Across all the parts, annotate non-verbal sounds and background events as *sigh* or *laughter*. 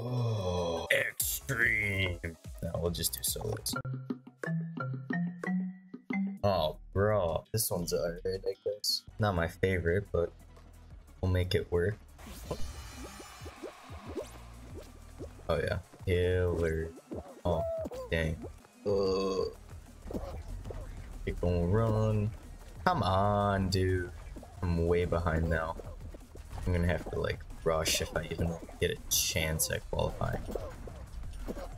Oh, extreme. No, we'll just do solos. Oh, bro. This one's alright, I guess. Not my favorite, but we'll make it work. Oh, yeah. Killer. Oh, dang. Uh, it gonna run. Come on, dude. I'm way behind now. I'm gonna have to, like, rush if I even get a chance at qualifying.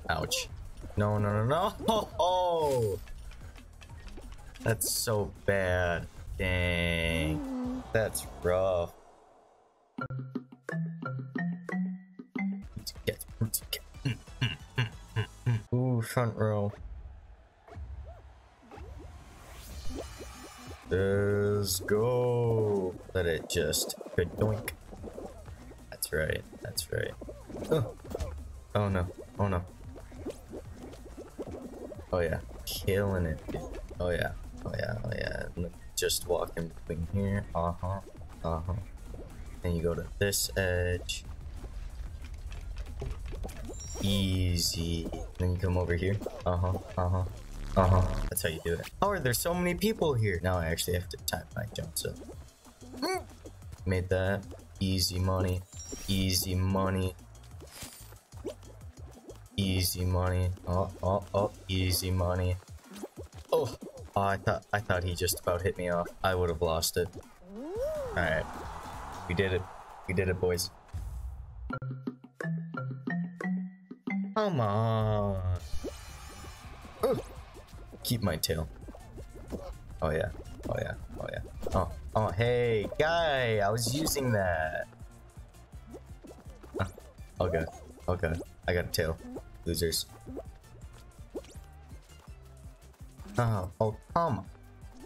Ouch. No, no, no, no! Oh! That's so bad. Dang. That's rough. Ooh, front row. Let's go. Let it just doink. That's right. That's right. Oh. oh no. Oh no. Oh yeah. Killing it. Dude. Oh yeah. Oh yeah. Oh yeah. Just walk in between here. Uh huh. Uh huh. And you go to this edge. Easy. Then you come over here. Uh huh. Uh huh. Uh huh. That's how you do it. How are there so many people here? Now I actually have to time my jumps so... Made that. Easy money. Easy money. Easy money. Oh, oh, oh. Easy money. Oh. Oh, I thought I thought he just about hit me off. I would have lost it. Alright. We did it. We did it, boys. Come on. Keep my tail. Oh yeah. Oh yeah. Oh yeah. Oh. Oh hey, guy! I was using that. God. Oh god. I got a tail. Losers. Oh, oh, come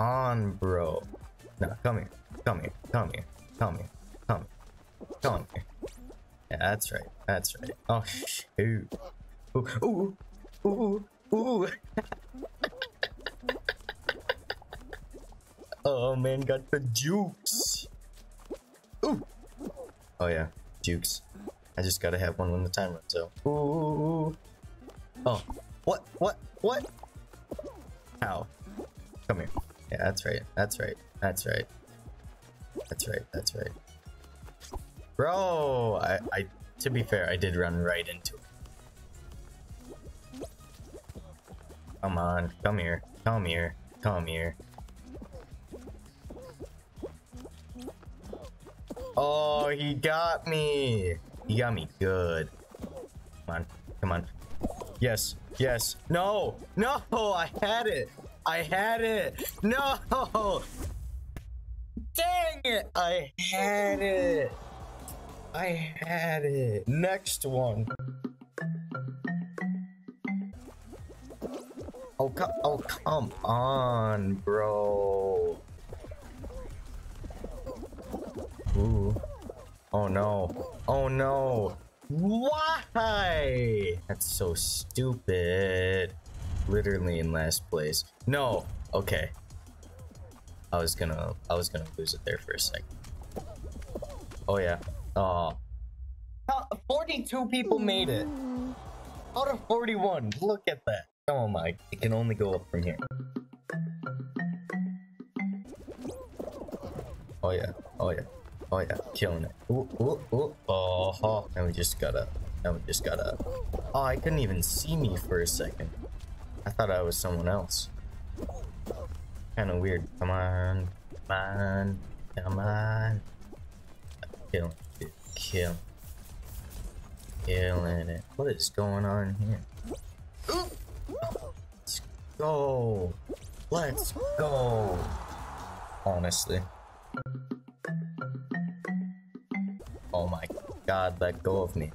on, bro. No, come here. Come here. Come here. Come here. Come here. Come here. Yeah, that's right. That's right. Oh, shoot. Ooh, ooh, ooh, ooh. *laughs* oh, man, got the jukes. Ooh. Oh, yeah. Jukes. I just gotta have one when the time runs out. Ooh. Oh. What? What? What? How? Come here. Yeah, that's right. That's right. That's right. That's right. That's right. Bro, I, I, to be fair, I did run right into it. Come on, come here, come here, come here. Oh, he got me. He got me good. Come on, come on. Yes, yes. No, no, I had it. I had it. No. Dang it. I had it. I had it. Next one. Oh, come, oh, come on, bro. Ooh. Oh no. Oh no. Why? That's so stupid. Literally in last place. No. Okay. I was gonna I was gonna lose it there for a second. Oh yeah. Oh. 42 people made it. Out of 41. Look at that. Oh my. It can only go up from here. Oh yeah. Oh yeah. Oh yeah, killing it. Ooh, ooh, ooh. Oh, oh. and we just gotta, and we just gotta. Oh, I couldn't even see me for a second. I thought I was someone else. Kind of weird. Come on, come on, come on. Killing it, kill, killing it. What is going on here? Let's go. Let's go. Honestly. Oh my god, let go of me.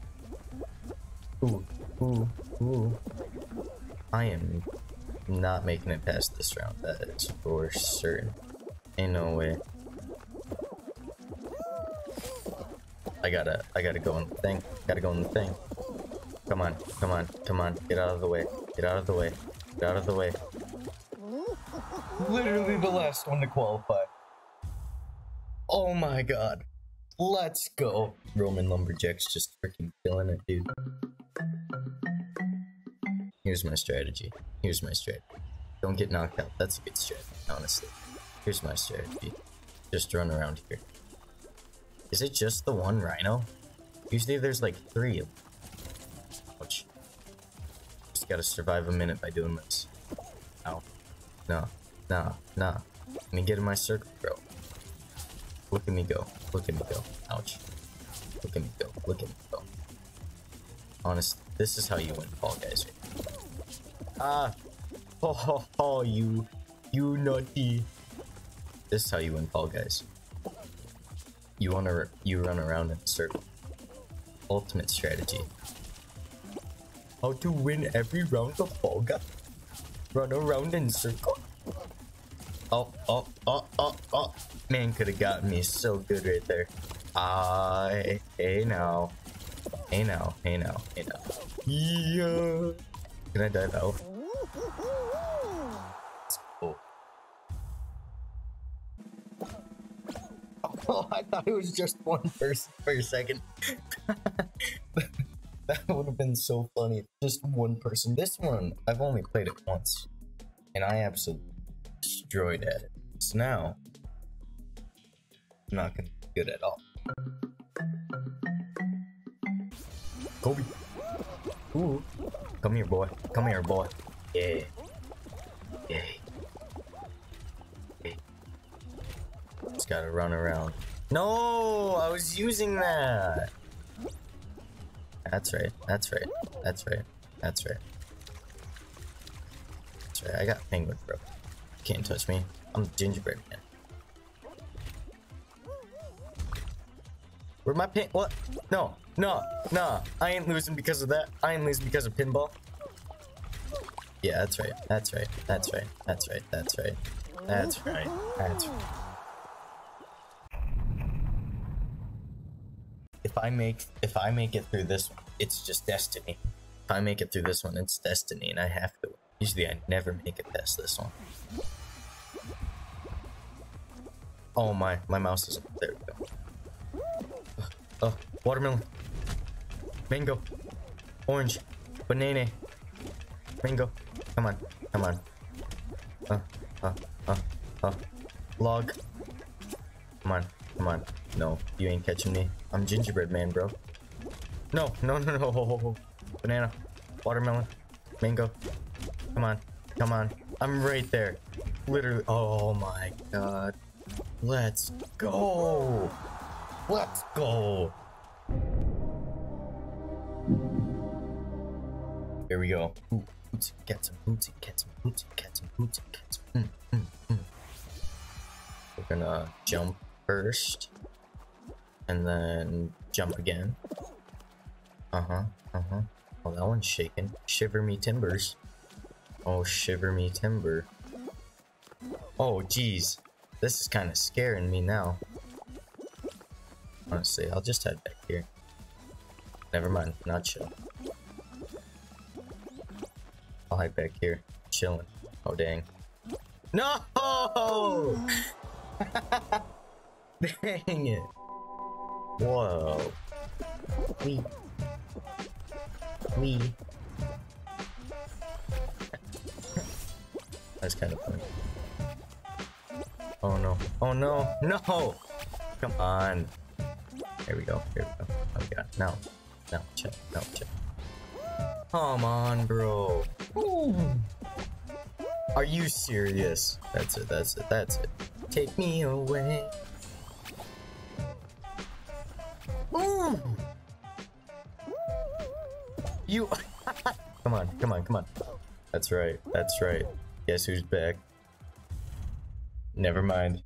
Ooh, ooh, ooh. I am not making it past this round, that is for certain. Ain't no way. I gotta, I gotta go in the thing. Gotta go in the thing. Come on, come on, come on. Get out of the way. Get out of the way. Get out of the way. Literally the last one to qualify. Oh my god. Let's go. Roman Lumberjack's just freaking killing it, dude. Here's my strategy. Here's my strategy. Don't get knocked out. That's a good strategy, honestly. Here's my strategy. Just run around here. Is it just the one rhino? Usually there's like three of them. Ouch. Just gotta survive a minute by doing this. Ow. No. Nah. Nah. Let me get in my circle, bro. Look at me go. Look at me go. Ouch. Look at me go. Look at me go. Honest, this is how you win Fall Guys. Ah. Oh, *laughs* oh, oh, you. You naughty. This is how you win Fall Guys. You wanna you run around in a circle. Ultimate strategy. How to win every round of Fall Guys? Run around in circle. Oh, oh, oh, oh, oh. Man could have gotten me so good right there. Ah, uh, hey now. Hey now, hey now, hey now. Yeah. Can I dive out? Oh. Oh, I thought it was just one person for a second. *laughs* that would have been so funny. Just one person. This one, I've only played it once. And I absolutely destroyed at it. So now, I'm not gonna be good at all. Kobe. Ooh. Come here, boy. Come here, boy. Yeah. Yeah. yeah. Just gotta run around. No, I was using that. That's right. That's right. That's right. That's right. That's right. I got penguin, bro. Can't touch me. I'm gingerbread man. Where my pin? What? No, no, no. I ain't losing because of that. I ain't losing because of pinball. Yeah, that's right. That's right. That's right. That's right. That's right. That's right. That's right. If I make if I make it through this one, it's just destiny. If I make it through this one, it's destiny, and I have to. Usually, I never make it past this one. Oh my, my mouse is there. We go. Oh, watermelon, mango, orange, banana, mango. Come on, come on. Uh, uh, uh, uh. Log. Come on, come on. No, you ain't catching me. I'm gingerbread man, bro. No, no, no, no. *laughs* Banana, watermelon, mango. Come on, come on. I'm right there. Literally. Oh my god. Let's go. Let's go. Here we go. Ooh, get some bootsy, get some bootsy, get some bootsy, get some. Mm, mm, mm. We're gonna jump first, and then jump again. Uh huh. Uh huh. Oh, that one's shaking. Shiver me timbers. Oh, shiver me timber. Oh, geez. This is kind of scaring me now. Honestly, I'll just head back here. Never mind, not chill. I'll hide back here, chilling. Oh, dang. No! *laughs* dang it. Whoa. We. We. That's kind of funny. Oh no. Oh no. No! Come on. Here we go. Here we go. Oh god. No. No. Chill. No. Chill. Come on, bro. Ooh. Are you serious? That's it. That's it. That's it. Take me away. Ooh. You. *laughs* come on. Come on. Come on. That's right. That's right. Guess who's back? Never mind.